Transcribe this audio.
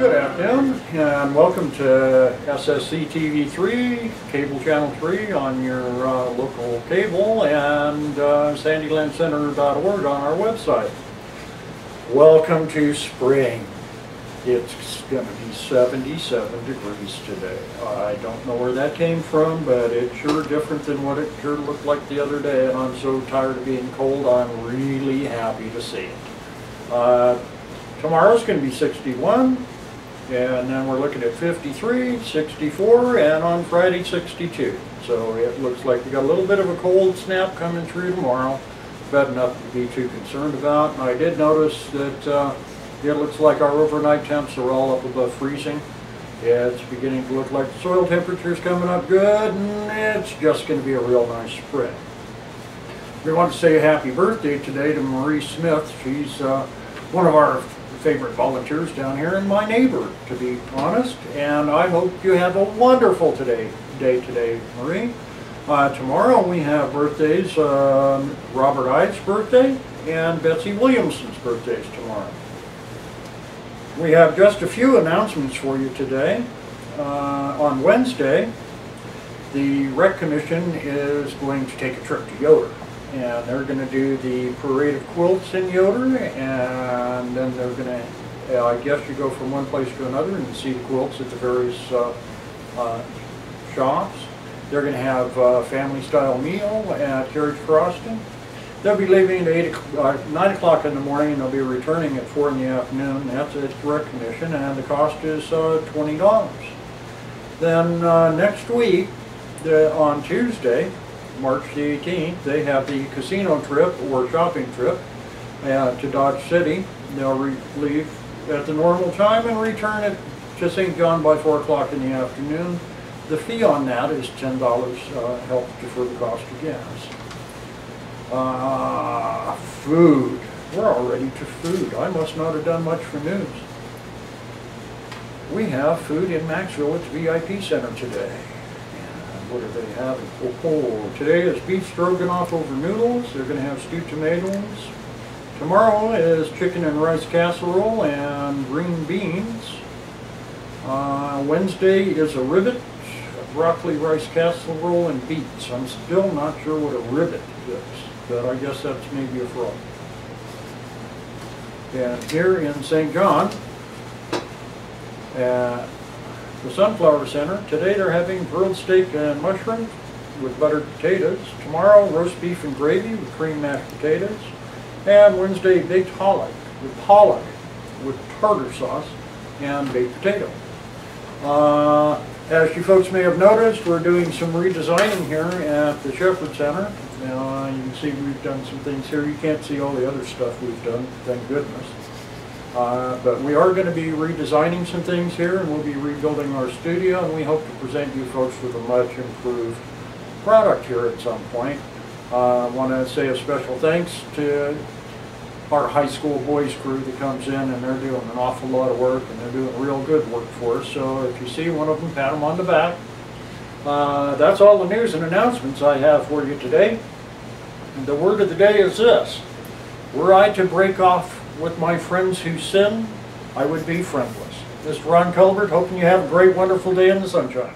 Good afternoon, and welcome to SSC TV 3, Cable Channel 3 on your uh, local cable, and uh, sandylandcenter.org on our website. Welcome to spring. It's going to be 77 degrees today. I don't know where that came from, but it's sure different than what it sure looked like the other day, and I'm so tired of being cold, I'm really happy to see it. Uh, tomorrow's going to be 61, and then we're looking at 53, 64, and on Friday 62. So it looks like we got a little bit of a cold snap coming through tomorrow, but nothing to be too concerned about. And I did notice that uh, it looks like our overnight temps are all up above freezing. Yeah, It's beginning to look like the soil temperature's coming up good, and it's just going to be a real nice spring. We want to say a happy birthday today to Marie Smith. She's uh, one of our favorite volunteers down here and my neighbor, to be honest. And I hope you have a wonderful today day today, Marie. Uh, tomorrow we have birthdays, um, Robert Ide's birthday and Betsy Williamson's birthdays tomorrow. We have just a few announcements for you today. Uh, on Wednesday, the Rec Commission is going to take a trip to Yoder. And they're going to do the parade of quilts in Yoder, and then they're going to, I guess you go from one place to another and see the quilts at the various uh, uh, shops. They're going to have a family-style meal at Carriage Crossing. They'll be leaving at 8, uh, 9 o'clock in the morning, and they'll be returning at 4 in the afternoon. That's Rec Commission, and the cost is uh, $20. Then uh, next week, the, on Tuesday, March the 18th, they have the casino trip or shopping trip uh, to Dodge City. They'll leave at the normal time and return it to St. John by 4 o'clock in the afternoon. The fee on that is $10, uh, help defer the cost of gas. Uh, food. We're already to food. I must not have done much for news. We have food in Macksville at the VIP Center today. What are they having? Oh, oh, today is beef stroganoff over noodles. They're going to have stewed tomatoes. Tomorrow is chicken and rice casserole and green beans. Uh, Wednesday is a ribbit, broccoli rice casserole and beets. I'm still not sure what a ribbit is but I guess that's maybe a frog. And here in St. John, at the Sunflower Center, today they're having grilled steak and mushrooms with buttered potatoes. Tomorrow, roast beef and gravy with cream mashed potatoes. And Wednesday, baked pollock with pollock with tartar sauce and baked potato. Uh, as you folks may have noticed, we're doing some redesigning here at the Shepherd Center. Now, you can see we've done some things here. You can't see all the other stuff we've done, thank goodness. Uh, but we are going to be redesigning some things here, and we'll be rebuilding our studio, and we hope to present you folks with a much improved product here at some point. Uh, I want to say a special thanks to our high school boys crew that comes in and they're doing an awful lot of work and they're doing real good work for us. So if you see one of them, pat them on the back. Uh, that's all the news and announcements I have for you today. And the word of the day is this. Were I to break off with my friends who sin, I would be friendless. Mr. Ron Culbert, hoping you have a great, wonderful day in the sunshine.